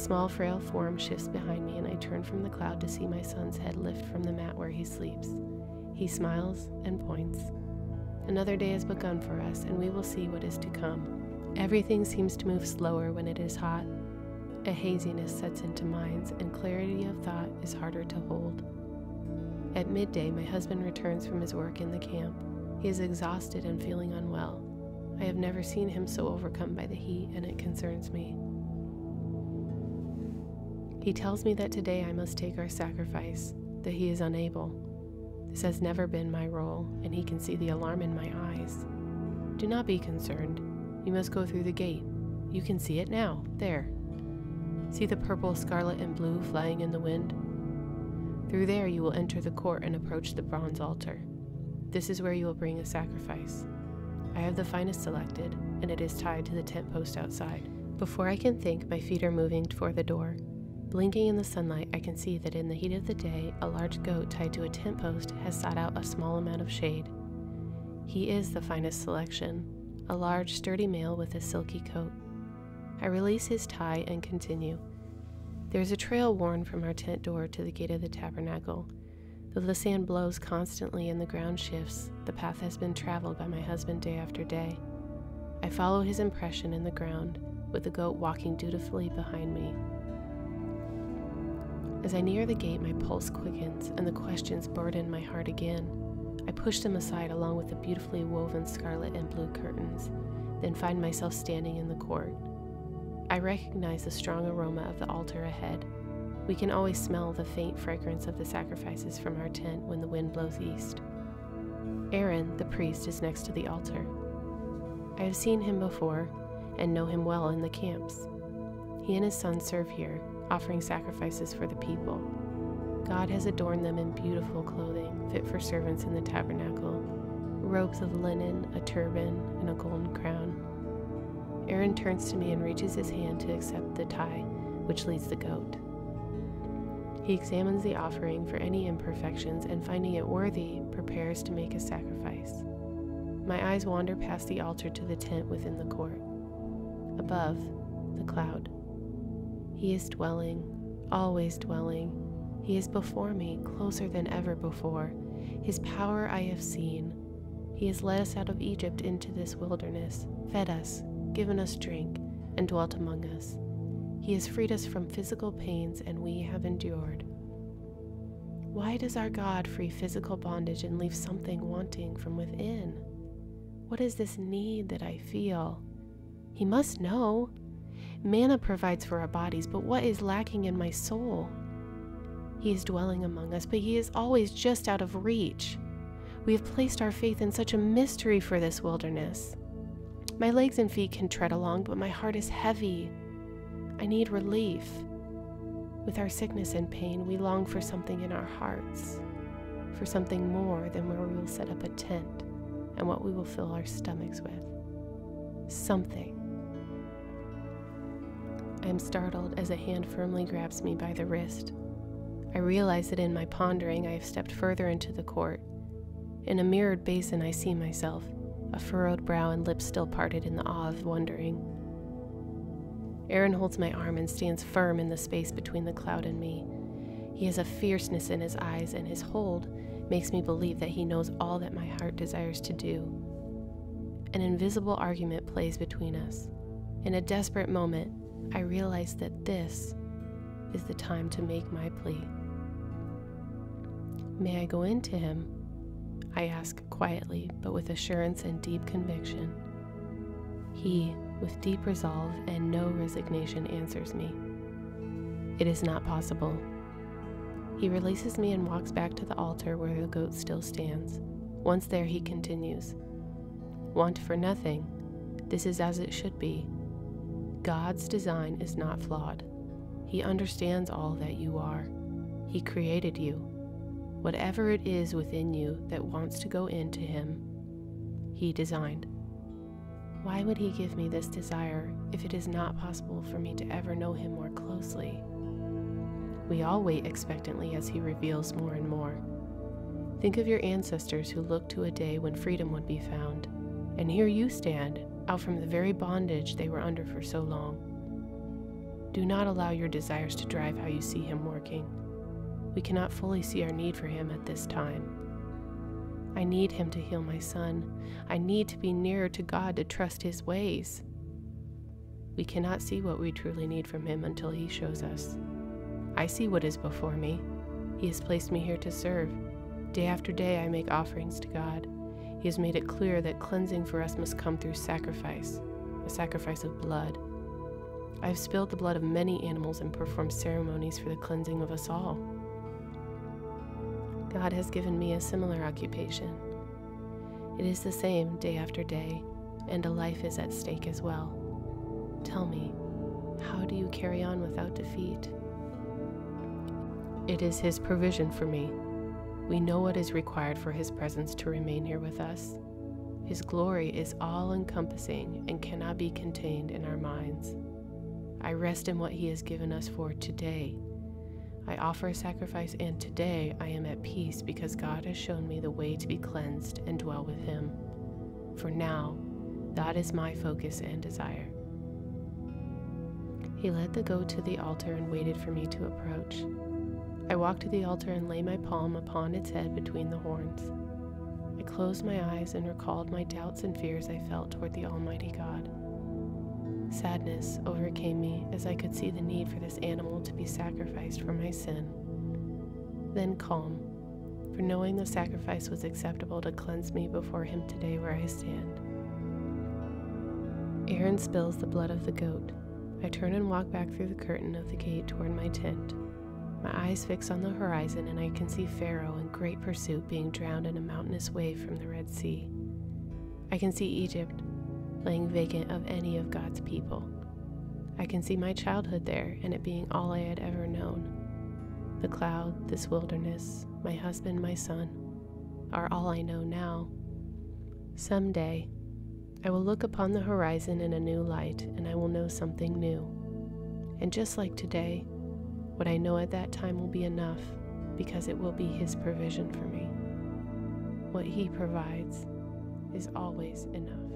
small, frail form shifts behind me, and I turn from the cloud to see my son's head lift from the mat where he sleeps. He smiles and points. Another day has begun for us, and we will see what is to come. Everything seems to move slower when it is hot. A haziness sets into minds, and clarity of thought is harder to hold. At midday, my husband returns from his work in the camp. He is exhausted and feeling unwell. I have never seen him so overcome by the heat, and it concerns me. He tells me that today I must take our sacrifice, that he is unable. This has never been my role, and he can see the alarm in my eyes. Do not be concerned. You must go through the gate. You can see it now, there. See the purple, scarlet, and blue flying in the wind? Through there you will enter the court and approach the bronze altar. This is where you will bring a sacrifice. I have the finest selected, and it is tied to the tent post outside. Before I can think, my feet are moving toward the door. Blinking in the sunlight, I can see that in the heat of the day, a large goat tied to a tent post has sought out a small amount of shade. He is the finest selection, a large, sturdy male with a silky coat. I release his tie and continue. There is a trail worn from our tent door to the gate of the tabernacle. Though the sand blows constantly and the ground shifts, the path has been traveled by my husband day after day. I follow his impression in the ground, with the goat walking dutifully behind me. As I near the gate, my pulse quickens and the questions burden my heart again. I push them aside along with the beautifully woven scarlet and blue curtains, then find myself standing in the court. I recognize the strong aroma of the altar ahead. We can always smell the faint fragrance of the sacrifices from our tent when the wind blows east. Aaron, the priest, is next to the altar. I have seen him before and know him well in the camps. He and his son serve here, offering sacrifices for the people. God has adorned them in beautiful clothing, fit for servants in the tabernacle robes of linen, a turban, and a golden crown. Aaron turns to me and reaches his hand to accept the tie, which leads the goat. He examines the offering for any imperfections and, finding it worthy, prepares to make a sacrifice. My eyes wander past the altar to the tent within the court. Above, the cloud. He is dwelling, always dwelling. He is before me, closer than ever before. His power I have seen. He has led us out of Egypt into this wilderness, fed us, given us drink, and dwelt among us. He has freed us from physical pains, and we have endured. Why does our God free physical bondage and leave something wanting from within? What is this need that I feel? He must know. Manna provides for our bodies, but what is lacking in my soul? He is dwelling among us, but He is always just out of reach. We have placed our faith in such a mystery for this wilderness. My legs and feet can tread along, but my heart is heavy. I need relief. With our sickness and pain, we long for something in our hearts, for something more than where we will set up a tent and what we will fill our stomachs with. Something I am startled as a hand firmly grabs me by the wrist. I realize that in my pondering, I have stepped further into the court. In a mirrored basin, I see myself, a furrowed brow and lips still parted in the awe of wondering. Aaron holds my arm and stands firm in the space between the cloud and me. He has a fierceness in his eyes, and his hold makes me believe that he knows all that my heart desires to do. An invisible argument plays between us. In a desperate moment, I realize that this is the time to make my plea. May I go in to him? I ask quietly, but with assurance and deep conviction. He, with deep resolve and no resignation, answers me. It is not possible. He releases me and walks back to the altar where the goat still stands. Once there, he continues Want for nothing. This is as it should be. God's design is not flawed. He understands all that you are. He created you. Whatever it is within you that wants to go into Him, He designed. Why would He give me this desire if it is not possible for me to ever know Him more closely? We all wait expectantly as He reveals more and more. Think of your ancestors who looked to a day when freedom would be found, and here you stand, out from the very bondage they were under for so long. Do not allow your desires to drive how you see Him working. We cannot fully see our need for Him at this time. I need Him to heal my son. I need to be nearer to God to trust His ways. We cannot see what we truly need from Him until He shows us. I see what is before me. He has placed me here to serve. Day after day, I make offerings to God. He has made it clear that cleansing for us must come through sacrifice, a sacrifice of blood. I have spilled the blood of many animals and performed ceremonies for the cleansing of us all. God has given me a similar occupation. It is the same day after day, and a life is at stake as well. Tell me, how do you carry on without defeat? It is His provision for me. We know what is required for His presence to remain here with us. His glory is all encompassing and cannot be contained in our minds. I rest in what He has given us for today I offer a sacrifice, and today I am at peace because God has shown me the way to be cleansed and dwell with Him. For now, that is my focus and desire. He led the goat to the altar and waited for me to approach. I walked to the altar and lay my palm upon its head between the horns. I closed my eyes and recalled my doubts and fears I felt toward the Almighty God. Sadness overcame me as I could see the need for this animal to be sacrificed for my sin. Then calm, for knowing the sacrifice was acceptable to cleanse me before him today where I stand. Aaron spills the blood of the goat. I turn and walk back through the curtain of the gate toward my tent. My eyes fix on the horizon, and I can see Pharaoh in great pursuit being drowned in a mountainous wave from the Red Sea. I can see Egypt laying vacant of any of God's people. I can see my childhood there and it being all I had ever known. The cloud, this wilderness, my husband, my son, are all I know now. Someday, I will look upon the horizon in a new light and I will know something new. And just like today, what I know at that time will be enough because it will be His provision for me. What He provides is always enough.